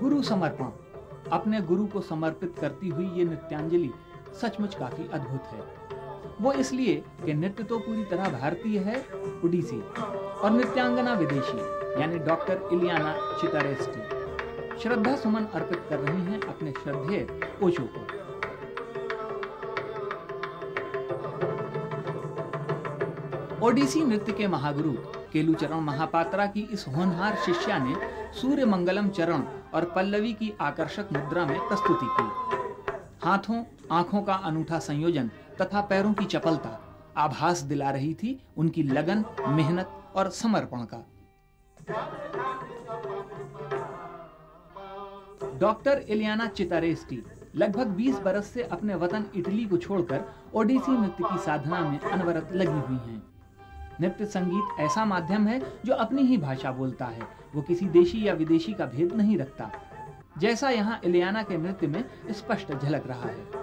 गुरु समर्पण। अपने गुरु को समर्पित करती हुई ये नृत्यांजलि सचमुच काफ़ी अद्भुत है। वो इसलिए कि नृत्य तो पूरी तरह भारतीय है, उड़ीसी, और नृत्यांगना विदेशी, यानी डॉक्टर इलियाना चितारेस्टी श्रद्धा सुमन अर्पित कर रही हैं अपने श्रद्धेय ओशो को। ओडिसी नृत्य के महागुरु केलुचरण महापात्रा की इस होनहार शिष्या ने सूर्य मंगलम चरण और पल्लवी की आकर्षक मुद्रा में प्रस्तुति की हाथों, आँखों का अनूठा संयोजन तथा पैरों की चपलता आभास दिला रही थी उनकी लगन, मेहनत और समर्पण का डॉक्टर इलियाना चितारेस्टी लगभग 20 बरस से अपने वतन इटली को छोड़कर ओडिसी नृत्य की साधना में अनवरत लगी हुई हैं। नृत्य संगीत ऐसा माध्यम है जो अपनी ही भाषा बोलता है। वो किसी देशी या विदेशी का भेद नहीं रखता। जैसा यहाँ इलियाना के नृत्य में स्पष्ट झलक रहा है।